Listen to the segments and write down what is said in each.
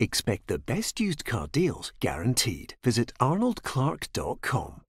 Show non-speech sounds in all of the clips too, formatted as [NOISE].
Expect the best used car deals guaranteed. Visit arnoldclark.com.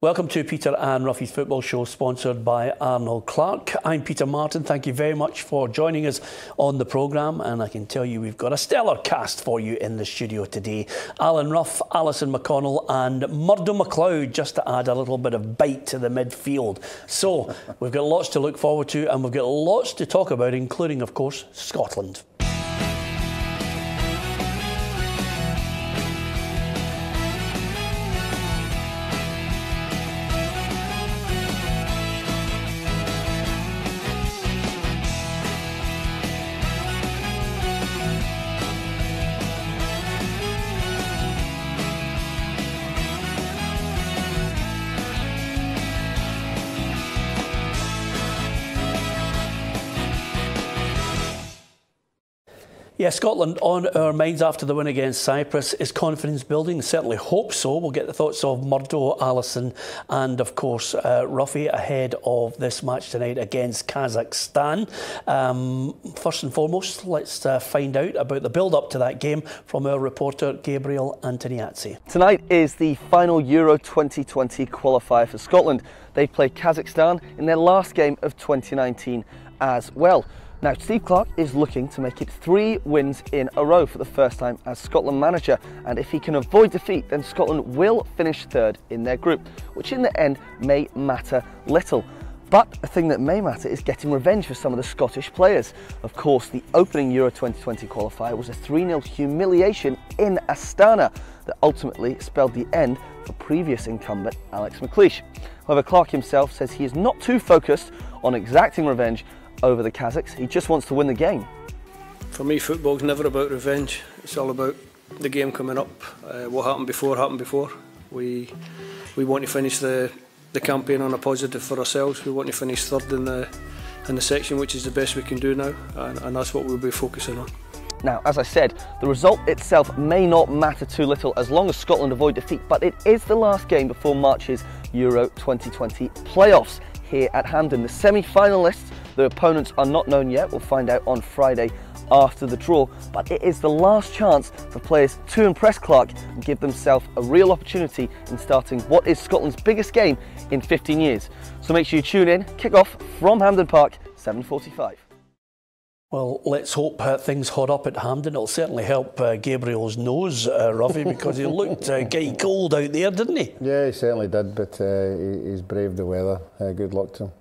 Welcome to Peter and Roughie's Football Show, sponsored by Arnold Clark. I'm Peter Martin. Thank you very much for joining us on the programme. And I can tell you we've got a stellar cast for you in the studio today. Alan Rough, Alison McConnell, and Murdo MacLeod, just to add a little bit of bite to the midfield. So [LAUGHS] we've got lots to look forward to, and we've got lots to talk about, including, of course, Scotland. Yeah, Scotland on our minds after the win against Cyprus. Is confidence building? Certainly hope so. We'll get the thoughts of Murdo, Alison, and of course uh, Roughie ahead of this match tonight against Kazakhstan. Um, first and foremost, let's uh, find out about the build up to that game from our reporter Gabriel Antoniazzi. Tonight is the final Euro 2020 qualifier for Scotland. They play Kazakhstan in their last game of 2019 as well. Now, Steve Clarke is looking to make it three wins in a row for the first time as Scotland manager. And if he can avoid defeat, then Scotland will finish third in their group, which in the end may matter little. But a thing that may matter is getting revenge for some of the Scottish players. Of course, the opening Euro 2020 qualifier was a 3 0 humiliation in Astana that ultimately spelled the end for previous incumbent Alex McLeish. However, Clarke himself says he is not too focused on exacting revenge over the Kazakhs. He just wants to win the game. For me, football's never about revenge. It's all about the game coming up. Uh, what happened before happened before. We we want to finish the the campaign on a positive for ourselves. We want to finish third in the in the section, which is the best we can do now, and, and that's what we'll be focusing on. Now, as I said, the result itself may not matter too little as long as Scotland avoid defeat, but it is the last game before March's Euro 2020 playoffs here at Hampden. The semi-finalists the opponents are not known yet, we'll find out on Friday after the draw, but it is the last chance for players to impress Clarke and give themselves a real opportunity in starting what is Scotland's biggest game in 15 years. So make sure you tune in, kick off from Hampden Park, 7.45. Well, let's hope uh, things hot up at Hampden. It'll certainly help uh, Gabriel's nose, uh, Roughie, [LAUGHS] because he looked uh, getting cold out there, didn't he? Yeah, he certainly did, but uh, he, he's braved the weather. Uh, good luck to him.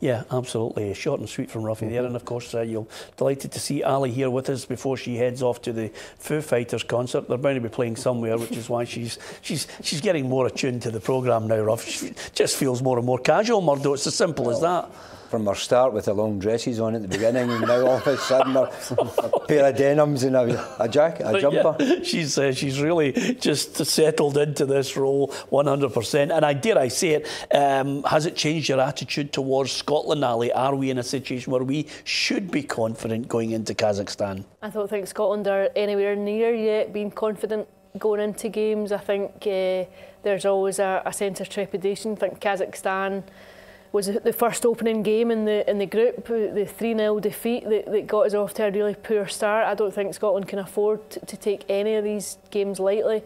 Yeah, absolutely. Short and sweet from Roughie mm -hmm. there. And of course, uh, you're delighted to see Ali here with us before she heads off to the Foo Fighters concert. They're bound to be playing somewhere, which is why she's she's she's getting more attuned to the programme now, Rough. She just feels more and more casual, Murdo. It's as simple as that from our start with the long dresses on at the beginning, and now all of a sudden a, a pair of denims and a, a jacket, a jumper. Yeah, she's uh, she's really just settled into this role 100%. And I dare I say it, um, has it changed your attitude towards Scotland, Ali? Are we in a situation where we should be confident going into Kazakhstan? I don't think Scotland are anywhere near yet being confident going into games. I think uh, there's always a, a sense of trepidation. I think Kazakhstan was the first opening game in the in the group, the 3-0 defeat that, that got us off to a really poor start. I don't think Scotland can afford to, to take any of these games lightly.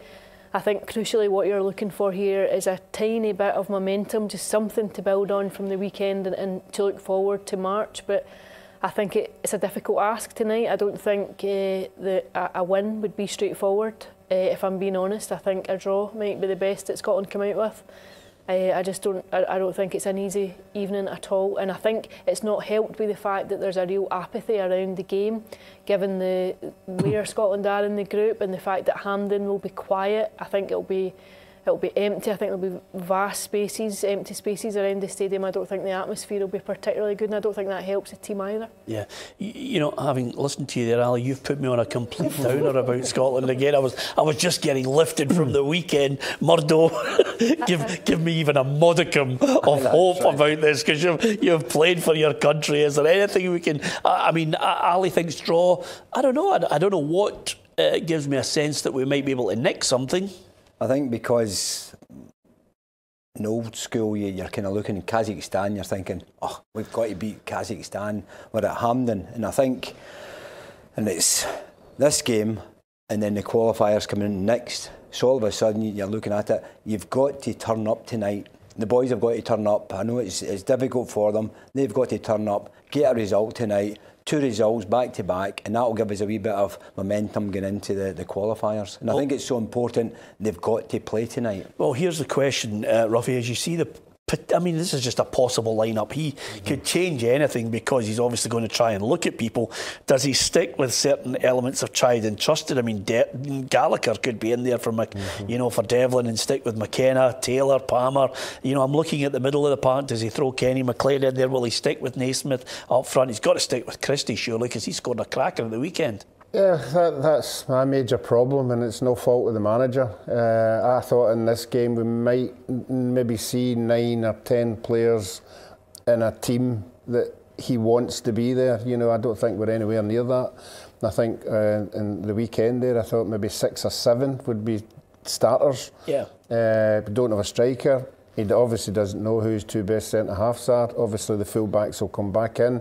I think crucially what you're looking for here is a tiny bit of momentum, just something to build on from the weekend and, and to look forward to March. But I think it, it's a difficult ask tonight. I don't think uh, a, a win would be straightforward. Uh, if I'm being honest, I think a draw might be the best that Scotland can come out with. I, I just don't I, I don't think it's an easy evening at all and I think it's not helped by the fact that there's a real apathy around the game given the where Scotland are in the group and the fact that Hampden will be quiet. I think it'll be it'll be empty. I think there'll be vast spaces, empty spaces around the stadium. I don't think the atmosphere will be particularly good, and I don't think that helps the team either. Yeah, you, you know, having listened to you there, Ali, you've put me on a complete [LAUGHS] downer about Scotland again. I was, I was just getting lifted from the weekend. Murdo, [LAUGHS] give, give me even a modicum [LAUGHS] of hope right. about this because you've, you've played for your country. Is there anything we can? I, I mean, Ali thinks draw. I don't know. I, I don't know what uh, gives me a sense that we might be able to nick something. I think because in old school, you, you're kind of looking in Kazakhstan, you're thinking, oh, we've got to beat Kazakhstan. We're at Hampden. And I think, and it's this game, and then the qualifiers coming in next. So all of a sudden, you're looking at it, you've got to turn up tonight. The boys have got to turn up. I know it's, it's difficult for them. They've got to turn up, get a result tonight, two results back to back, and that'll give us a wee bit of momentum going into the, the qualifiers. And I think it's so important they've got to play tonight. Well, here's the question, uh, Roughie. As you see the I mean, this is just a possible lineup. He mm-hmm. could change anything because he's obviously going to try and look at people. Does he stick with certain elements of tried and trusted? I mean, De- Gallagher could be in there for, Mc- mm-hmm. you know, for Devlin and stick with McKenna, Taylor, Palmer. You know, I'm looking at the middle of the park. Does he throw Kenny McLeod in there? Will he stick with Naismith up front? He's got to stick with Christie surely because he scored a cracker at the weekend. Yeah, that, that's my major problem, and it's no fault of the manager. Uh, I thought in this game we might maybe see nine or ten players in a team that he wants to be there. You know, I don't think we're anywhere near that. I think uh, in the weekend there, I thought maybe six or seven would be starters. Yeah. Uh, we don't have a striker. He obviously doesn't know who his two best centre halves are. Obviously, the full backs will come back in.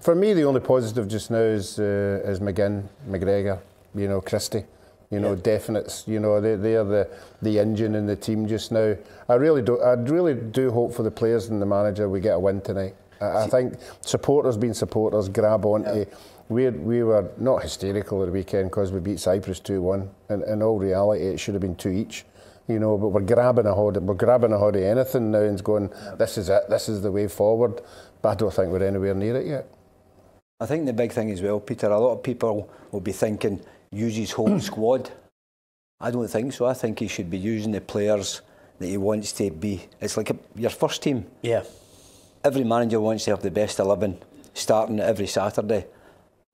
For me, the only positive just now is uh, is McGinn, McGregor, you know, Christie. You know, yeah. definites. You know, they they are the the engine in the team just now. I really do. I really do hope for the players and the manager we get a win tonight. I, I think supporters being supporters grab onto. Yeah. We we were not hysterical at the weekend because we beat Cyprus two one. In, in all reality, it should have been two each you know, but we're grabbing a hold, we're grabbing a hold of anything now and going, this is it, this is the way forward. But I don't think we're anywhere near it yet. I think the big thing as well, Peter, a lot of people will be thinking use his whole [CLEARS THROAT] squad. I don't think so. I think he should be using the players that he wants to be. It's like a, your first team. Yeah. Every manager wants to have the best 11 starting every Saturday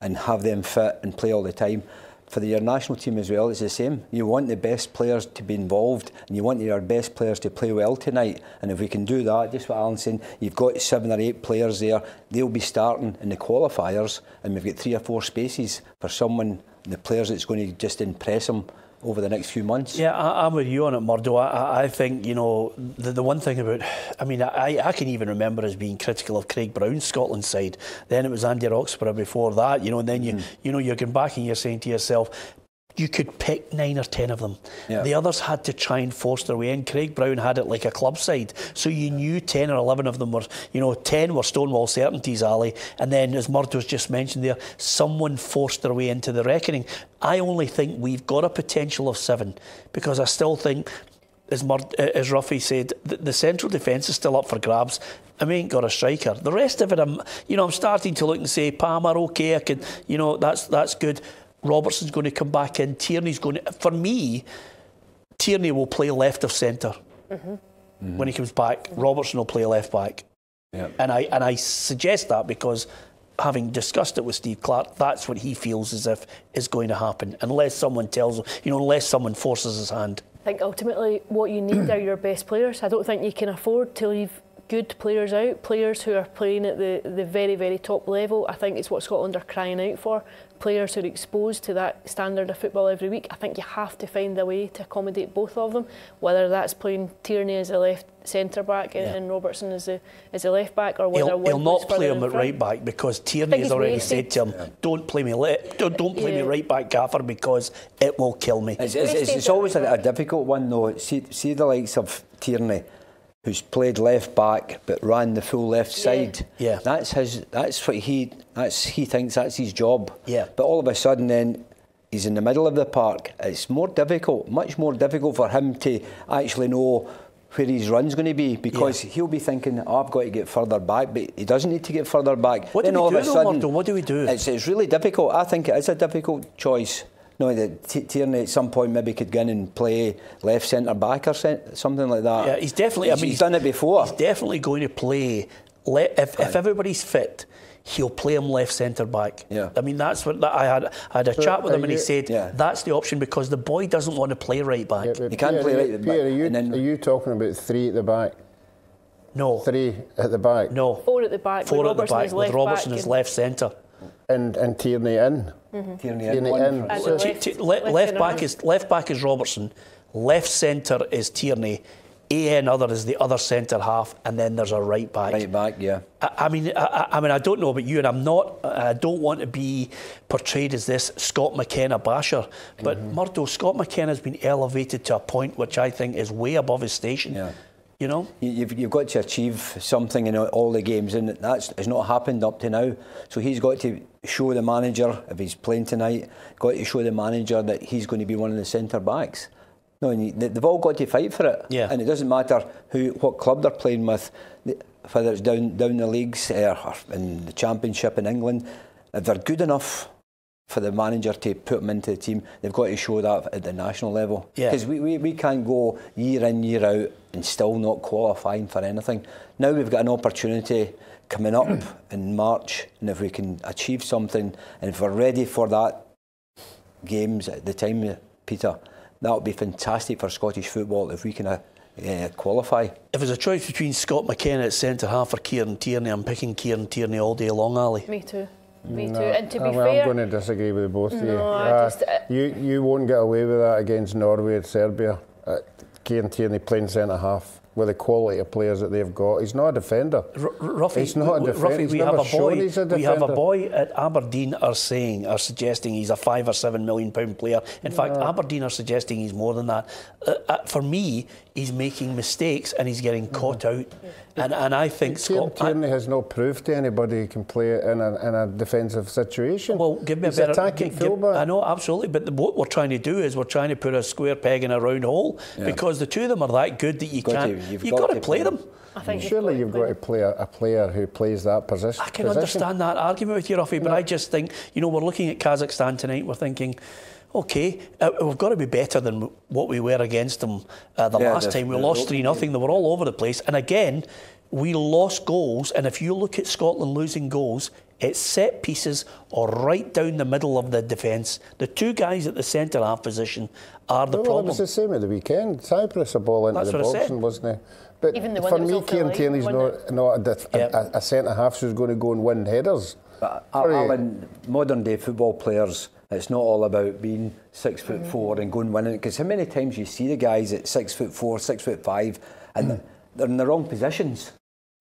and have them fit and play all the time for the, your national team as well, it's the same. You want the best players to be involved and you want your best players to play well tonight. And if we can do that, just what Alan's saying, you've got seven or eight players there. They'll be starting in the qualifiers and we've got three or four spaces for someone, the players that's going to just impress them over the next few months. Yeah, I, am with you on it, Murdo. I, I think, you know, the, the one thing about, I mean, I, I can even remember as being critical of Craig Brown's Scotland side. Then it was Andy Roxburgh before that, you know, and then you, mm. you know, you're going back and you're saying to yourself, you could pick nine or ten of them. Yeah. The others had to try and force their way in. Craig Brown had it like a club side, so you knew ten or eleven of them were, you know, ten were Stonewall certainties, Ali, and then as Murdo's just mentioned there, someone forced their way into the reckoning. I only think we've got a potential of seven because I still think. As, Murd, uh, as Roughie said, the, the central defence is still up for grabs. I we ain't got a striker. The rest of it, I'm, you know, I'm starting to look and say Palmer, okay, I can, you know, that's that's good. Robertson's going to come back in. Tierney's going to. For me, Tierney will play left of center mm-hmm. mm-hmm. when he comes back. Robertson will play left back. Yep. And I and I suggest that because having discussed it with Steve Clarke, that's what he feels as if is going to happen, unless someone tells him, you know, unless someone forces his hand. I think ultimately what you need are your best players. I don't think you can afford to leave good players out, players who are playing at the, the very, very top level. I think it's what Scotland are crying out for. Players who are exposed to that standard of football every week. I think you have to find a way to accommodate both of them, whether that's playing Tierney as a left centre back yeah. and Robertson as a, as a left back, or whether he'll, he'll not play him at right back because Tierney has already wasted. said to him, yeah. "Don't play me left, don't, don't play yeah. me right back, Gaffer, because it will kill me." It's, it's, it's, it's always a, a difficult one though. See, see the likes of Tierney who's played left back but ran the full left side. Yeah. That's his that's what he that's he thinks that's his job. Yeah. But all of a sudden then he's in the middle of the park. It's more difficult, much more difficult for him to actually know where his run's going to be because yeah. he'll be thinking, oh, I've got to get further back, but he doesn't need to get further back. What then do we all do, of a sudden, Murdo? What do we do? It's, it's really difficult. I think it is a difficult choice. No, that Tierney at some point maybe could go in and play left centre back or something like that. Yeah, he's definitely. He's, I mean, he's done it before. He's definitely going to play. If, if everybody's fit, he'll play him left centre back. Yeah. I mean, that's what I had. I had a so chat with him, and he said yeah. that's the option because the boy doesn't want to play right back. Yeah, he can't play right back. Peter, are you, then, are you talking about three at the back? No. Three at the back. No. Four at the back. Four at the back with Robertson as left centre. And and Tierney in. Mm-hmm. Tierney, Tierney in. in. So, left, left, left back is left back is Robertson, left centre is Tierney, AN other is the other centre half, and then there's a right back. Right back, yeah. I, I mean, I, I, mean, I don't know about you, and I'm not. I don't want to be portrayed as this Scott McKenna basher, but mm-hmm. Murdo Scott McKenna has been elevated to a point which I think is way above his station. Yeah. You know, you've, you've got to achieve something in all the games, and that's has not happened up to now. So he's got to show the manager if he's playing tonight. Got to show the manager that he's going to be one of the centre backs. No, they've all got to fight for it. Yeah. And it doesn't matter who, what club they're playing with, whether it's down down the leagues eh, or in the Championship in England. If they're good enough for the manager to put them into the team, they've got to show that at the national level. Because yeah. we, we, we can't go year in, year out and still not qualifying for anything. Now we've got an opportunity coming up in March, and if we can achieve something, and if we're ready for that games at the time, Peter, that would be fantastic for Scottish football if we can uh, uh, qualify. If there's a choice between Scott McKenna at centre half or Kieran Tierney, I'm picking Kieran Tierney all day long, Ali. Me too. Me no, too. And to be I fair, I'm going to disagree with both of no, you. Uh, just, uh, you. You won't get away with that against Norway and Serbia. Uh, Kieran Tierney playing centre half with the quality of players that they've got. He's not a defender. R- Roughie, he's not a defender. Roughie, we have a boy. We have a boy at Aberdeen are saying are suggesting he's a five or seven million pound player. In yeah. fact, Aberdeen are suggesting he's more than that. Uh, uh, for me, he's making mistakes and he's getting caught mm-hmm. out. And, and I think Scott Tierney has no proof to anybody he can play in a, in a defensive situation. Well, give me he's a better attacking give, fullback. I know absolutely, but the, what we're trying to do is we're trying to put a square peg in a round hole yeah. because the two of them are that good that you can't. To, you've, you've got, got, to play them. them. I think surely you've got to play a, a, player who plays that position. I can position. understand that argument with you, Roughie, but no. I just think you know we're looking at Kazakhstan tonight. We're thinking okay, uh, we've got to be better than what we were against them uh, the yeah, last time. We lost 3 nothing. They were all over the place. And again, we lost goals. And if you look at Scotland losing goals, it's set pieces or right down the middle of the defence. The two guys at the centre half position are the well, problem. It was the same at the weekend. Cyprus a ball into That's the box, wasn't it? But Even the for me, Kieran Tierney's not, not a, yep. a, a centre half who's going to go and win headers. But Alan, modern day football players it's not all about being six foot mm. four and going winning. Because how many times you see the guys at six foot four, six foot five, and mm. they're in the wrong positions.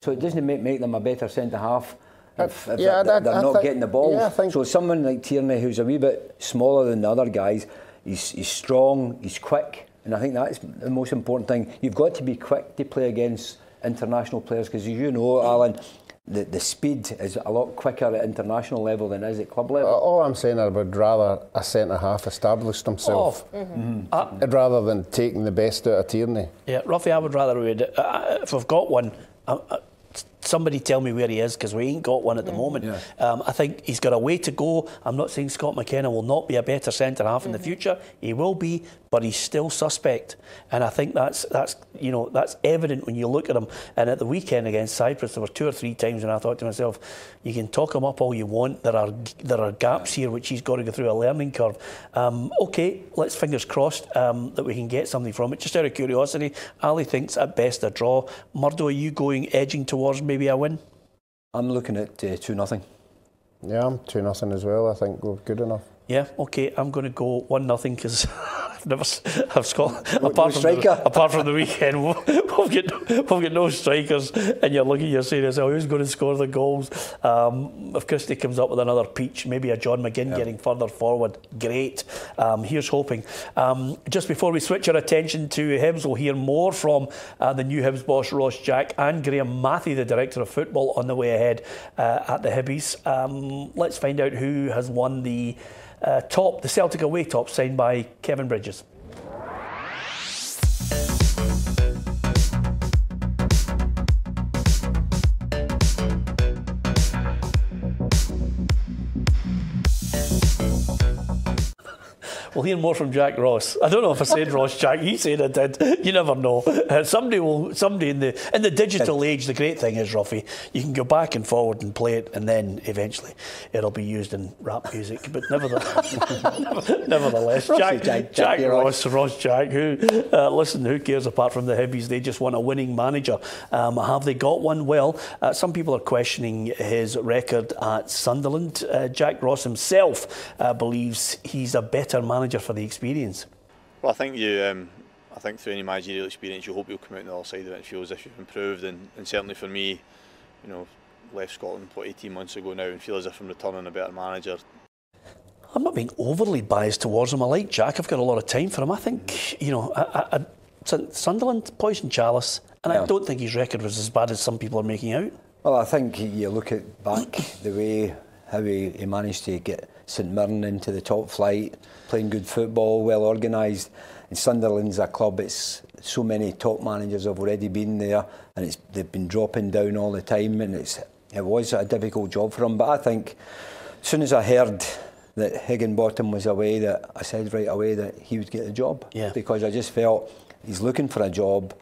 So it doesn't make, make them a better centre half. If, if yeah, they're, they're not think, getting the ball. Yeah, so someone like Tierney, who's a wee bit smaller than the other guys, he's, he's strong, he's quick, and I think that's the most important thing. You've got to be quick to play against international players because, as you know, Alan, the, the speed is a lot quicker at international level than is at club level. All I'm saying I would rather a centre half established himself oh. mm-hmm. uh, rather than taking the best out of Tierney. Yeah, Roughie, I would rather we'd, uh, if we've got one. Uh, uh somebody tell me where he is because we ain't got one at the mm. moment. Yeah. Um, I think he's got a way to go. I'm not saying Scott McKenna will not be a better centre half mm-hmm. in the mm-hmm. future. He will be, but he's still suspect. And I think that's that's you know that's evident when you look at him. And at the weekend against Cyprus, there were two or three times when I thought to myself, you can talk him up all you want. There are there are gaps here which he's got to go through a learning curve. Um, okay, let's fingers crossed um, that we can get something from it. Just out of curiosity, Ali thinks at best a draw. Murdo, are you going edging towards maybe? Maybe a win? I'm looking at uh, 2 nothing. Yeah, I'm 2 nothing as well. I think we're good enough. Yeah, okay, I'm going to go 1 nothing because [LAUGHS] I've never have Scotland apart, no from the, [LAUGHS] apart from the weekend. [LAUGHS] We've, got, we've got no strikers, and you're looking, you're saying, oh, who's going to score the goals? Um, if Christie comes up with another peach, maybe a John McGinn yeah. getting further forward, great. Um, here's hoping. Um, just before we switch our attention to Hibs, we'll hear more from uh, the new Hibs boss, Ross Jack, and Graeme Mathie, the director of football, on the way ahead uh, at the Hibbies. Um, let's find out who has won the uh, top, the Celtic away top, signed by Kevin Bridges. Hear more from Jack Ross. I don't know if I said Ross Jack. He said I did. You never know. Uh, somebody will. Somebody in the in the digital age. The great thing is, Roughie, you can go back and forward and play it, and then eventually it'll be used in rap music. But [LAUGHS] nevertheless, nevertheless Jack, Jack, Jack, Ross, Ross Jack. Who uh, listen? Who cares? Apart from the Hibbies, they just want a winning manager. Um, have they got one? Well, uh, some people are questioning his record at Sunderland. Uh, Jack Ross himself uh, believes he's a better manager manager for the experience? Well, I think you. Um, I think through any managerial experience, you hope you'll come out on the other side of it and feel as if you've improved. And, and certainly for me, you know, left Scotland what 18 months ago now and feel as if I'm returning a better manager. I'm not being overly biased towards him. I like Jack. I've got a lot of time for him. I think, you know, I, I, Sunderland poisoned chalice, and yeah. I don't think his record was as bad as some people are making out. Well, I think you look at back the way how he, he managed to get St Mirren into the top flight, playing good football, well organised. And Sunderland's a club, it's so many top managers have already been there and it's, they've been dropping down all the time and it's, it was a difficult job for him. But I think as soon as I heard that Heckingbottom was away, that I said right away that he would get the job. Yeah. Because I just felt he's looking for a job,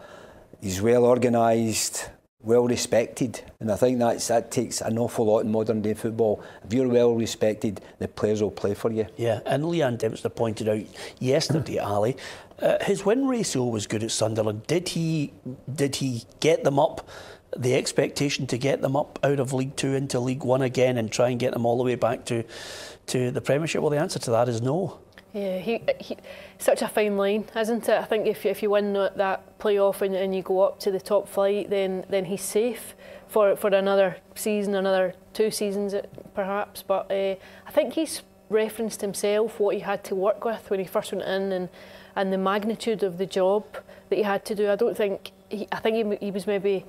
he's well organised, well respected, and I think that's that takes an awful lot in modern day football. If you're well respected, the players will play for you. Yeah, and Leanne Dempster pointed out yesterday, [CLEARS THROAT] Ali, uh, his win ratio was good at Sunderland. Did he did he get them up? The expectation to get them up out of League Two into League One again and try and get them all the way back to to the Premiership. Well, the answer to that is no. Yeah, he, he such a fine line, isn't it? I think if if you win that playoff and, and you go up to the top flight, then then he's safe for for another season, another two seasons perhaps. But uh, I think he's referenced himself what he had to work with when he first went in and and the magnitude of the job that he had to do. I don't think he, I think he, he was maybe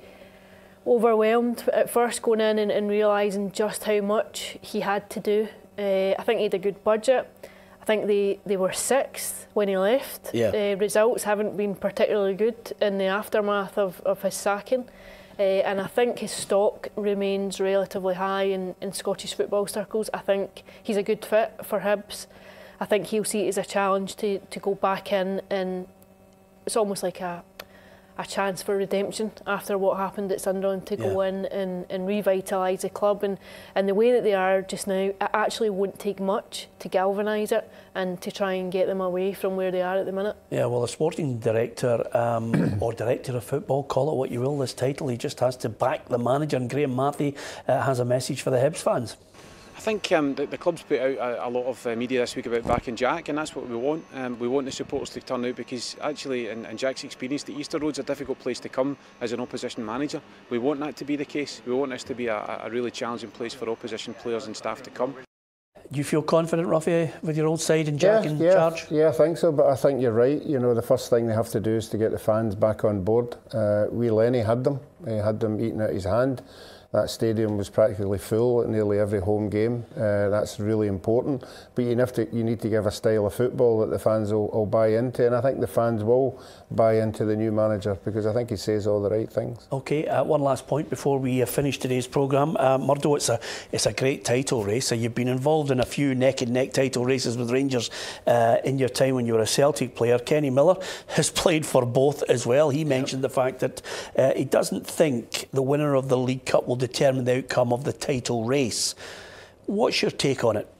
overwhelmed at first going in and, and realising just how much he had to do. Uh, I think he had a good budget. I think they, they were sixth when he left. Yeah. Uh, results haven't been particularly good in the aftermath of, of his sacking. Uh, and I think his stock remains relatively high in, in Scottish football circles. I think he's a good fit for Hibs. I think he'll see it as a challenge to, to go back in and it's almost like a a chance for redemption after what happened at Sunderland to yeah. go in and, and revitalise the club and, and the way that they are just now it actually wouldn't take much to galvanise it and to try and get them away from where they are at the minute. Yeah, well, a sporting director um, [COUGHS] or director of football, call it what you will, this title, he just has to back the manager and Graeme Mathie uh, has a message for the Hibs fans. I think um, the, the, club's put out a, a lot of uh, media this week about backing Jack, and that's what we want. Um, we want the supporters to turn out because actually, in, in, Jack's experience, the Easter Road's a difficult place to come as an opposition manager. We want that to be the case. We want this to be a, a really challenging place for opposition players and staff to come. Do you feel confident, Roughie, with your old side and Jack yeah, in yeah, charge? Yeah, I think so, but I think you're right. You know, the first thing they have to do is to get the fans back on board. Uh, we Lenny had them. He had them eating out his hand. That stadium was practically full at nearly every home game. Uh, that's really important. But you, have to, you need to give a style of football that the fans will, will buy into, and I think the fans will buy into the new manager because I think he says all the right things. Okay, uh, one last point before we uh, finish today's programme. Uh, Murdo, it's a, it's a great title race. Uh, you've been involved in a few neck and neck title races with Rangers uh, in your time when you were a Celtic player. Kenny Miller [LAUGHS] has played for both as well. He mentioned yep. the fact that uh, he doesn't think the winner of the League Cup will determine the outcome of the title race. What's your take on it?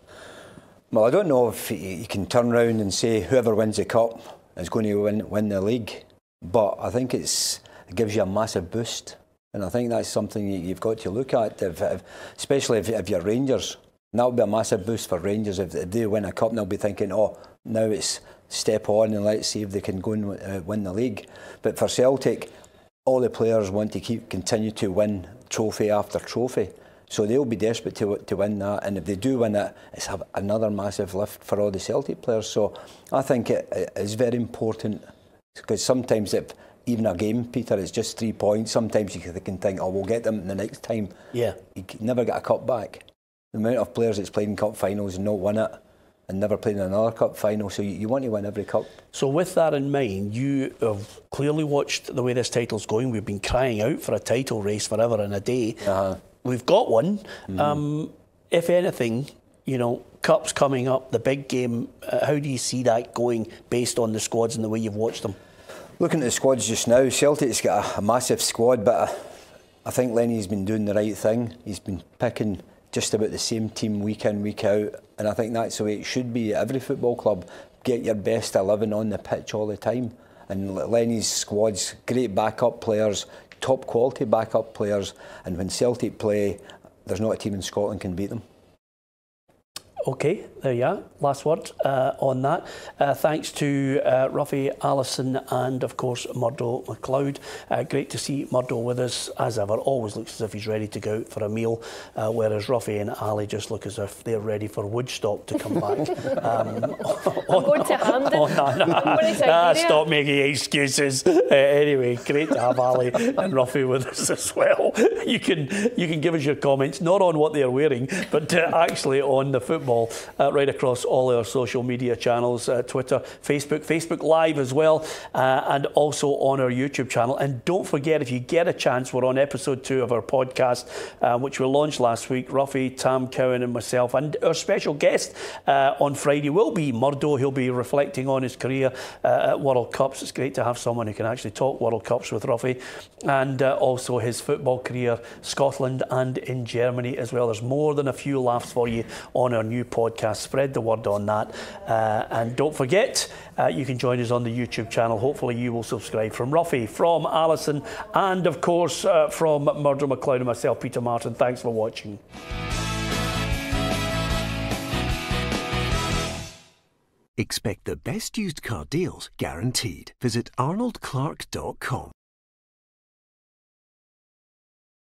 Well, I don't know if you can turn around and say whoever wins the cup is going to win, win the league, but I think it's, it gives you a massive boost. And I think that's something you've got to look at, if, if, especially if, if you're Rangers. And that would be a massive boost for Rangers if, they win a cup. They'll be thinking, oh, now it's step on and let's see if they can go and uh, win the league. But for Celtic, all the players want to keep continue to win trophy after trophy. So they'll be desperate to, to win that, and if they do win it, it's another massive lift for all the Celtic players. So I think it, it is very important because sometimes if even a game, Peter, is just three points. Sometimes you can think, oh, we'll get them the next time. Yeah. You never get a cup back. The amount of players that's played in cup finals and not won it, and never played in another cup final. So you, you, want to win every cup. So with that in mind, you have clearly watched the way this title's going. We've been crying out for a title race forever and a day. Uh-huh. We've got one. Mm-hmm. Um, if anything, you know, cups coming up, the big game. Uh, how do you see that going based on the squads and the way you've watched them? Looking at the squads just now, Celtic's got a, a massive squad, but I, I think Lenny's been doing the right thing. He's been picking just about the same team week in, week out. And I think that's the way it should be every football club. Get your best 11 on the pitch all the time. And Lenny's squad's great backup players, top quality backup players. And when Celtic play, there's not a team in Scotland can beat them. Okay, there you are. Last word uh, on that. Uh, thanks to uh, Roughie, Alison, and of course Murdo MacLeod. Uh, great to see Murdo with us as ever. Always looks as if he's ready to go out for a meal, uh, whereas Roughie and Ali just look as if they're ready for Woodstock to come back. [LAUGHS] um, I'm going to nah, [LAUGHS] nah. I'm ah, stop making excuses. Uh, anyway, great to have Ali and Roughie with us [LAUGHS] as well. You can you can give us your comments not on what they're wearing, but uh, actually on the football uh, right across all our social media channels uh, Twitter, Facebook, Facebook Live as well, uh, and also on our YouTube channel. And don't forget, if you get a chance, we're on episode two of our podcast, uh, which we launched last week. Roughie, Tam Cowan, and myself, and our special guest uh, on Friday will be Murdo. He'll be reflecting on his career at World Cups. It's great to have someone who can actually talk World Cups with Roughie, and also his football career, Scotland and in Germany as well. There's more than a few laughs for you on our new podcast. Spread the word on that. Uh, and don't forget, uh, you can join us on the YouTube channel. Hopefully, you will subscribe. From Roughie, from Alison, and of course, uh, from Murdo MacLeod and myself, Peter Martin. Thanks for watching. Expect the best used car deals guaranteed. Visit arnoldclark.com.